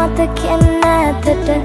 mata kena terdahulu